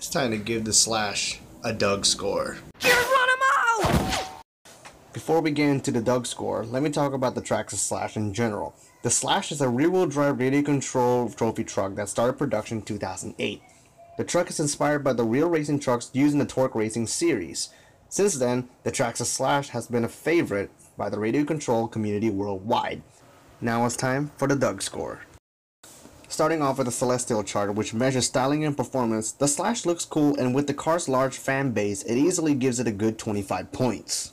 It's time to give the Slash a Doug score. Before we get into the Doug score, let me talk about the Traxxas Slash in general. The Slash is a rear-wheel drive radio control trophy truck that started production in 2008. The truck is inspired by the real racing trucks used in the TORC Racing series. Since then, the Traxxas Slash has been a favorite by the radio control community worldwide. Now it's time for the Doug score. Starting off with the Celestial chart, which measures styling and performance, the Slash looks cool and with the car's large fan base, it easily gives it a good 25 points.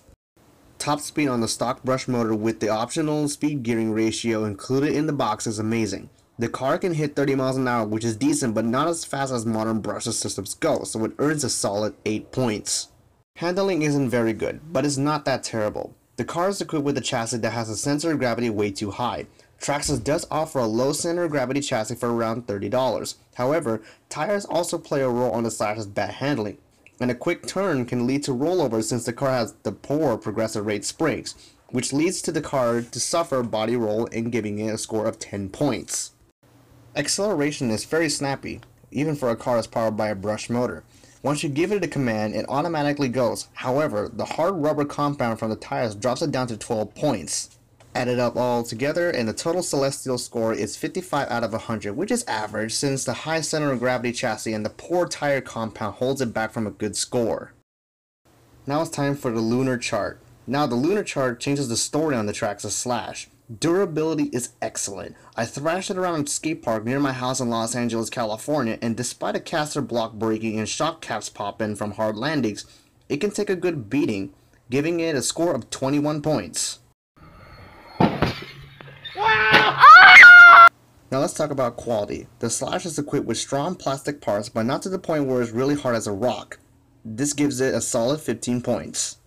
Top speed on the stock brush motor with the optional speed gearing ratio included in the box is amazing. The car can hit 30 miles an hour which is decent but not as fast as modern brushless systems go, so it earns a solid 8 points. Handling isn't very good, but it's not that terrible. The car is equipped with a chassis that has a center of gravity way too high. Traxxas does offer a low center of gravity chassis for around $30. However, tires also play a role on the Slash's bad handling and a quick turn can lead to rollover since the car has the poor progressive rate springs, which leads to the car to suffer body roll and giving it a score of 10 points. Acceleration is very snappy, even for a car that's powered by a brush motor. Once you give it a command, it automatically goes. However, the hard rubber compound from the tires drops it down to 12 points. Add it up all together and the total Celestial score is 55 out of 100, which is average since the high center of gravity chassis and the poor tire compound holds it back from a good score. Now it's time for the lunar chart. Now the lunar chart changes the story on the Traxxas Slash. Durability is excellent. I thrashed it around a skate park near my house in Los Angeles, California, and despite a caster block breaking and shock caps popping from hard landings, it can take a good beating, giving it a score of 21 points. Now let's talk about quality. The Slash is equipped with strong plastic parts, but not to the point where it's really hard as a rock. This gives it a solid 15 points.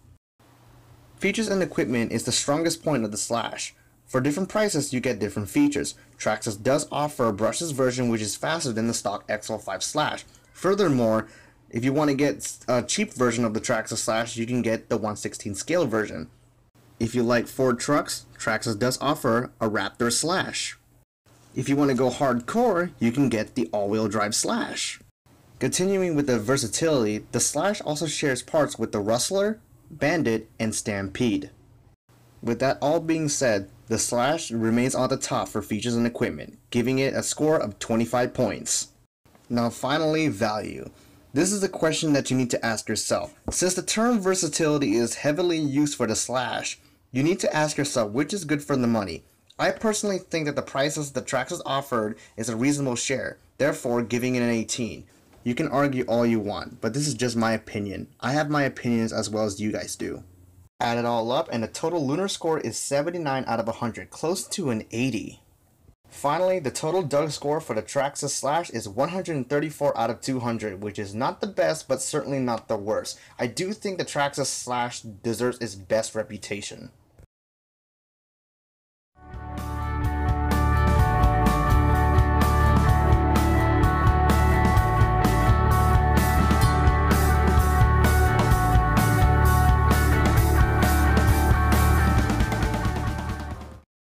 Features and equipment is the strongest point of the Slash. For different prices, you get different features. Traxxas does offer a brushless version which is faster than the stock XL5 Slash. Furthermore, if you want to get a cheap version of the Traxxas Slash, you can get the 116 scale version. If you like Ford trucks, Traxxas does offer a Raptor Slash. If you want to go hardcore, you can get the all-wheel drive Slash. Continuing with the versatility, the Slash also shares parts with the Rustler, Bandit, and Stampede. With that all being said, the Slash remains on the top for features and equipment, giving it a score of 25 points. Now finally, value. This is a question that you need to ask yourself. Since the term versatility is heavily used for the Slash, you need to ask yourself which is good for the money. I personally think that the prices the Traxxas offered is a reasonable share, therefore giving it an 18. You can argue all you want, but this is just my opinion. I have my opinions as well as you guys do. Add it all up and the total lunar score is 79 out of 100, close to an 80. Finally, the total Doug score for the Traxxas Slash is 134 out of 200, which is not the best, but certainly not the worst. I do think the Traxxas Slash deserves its best reputation.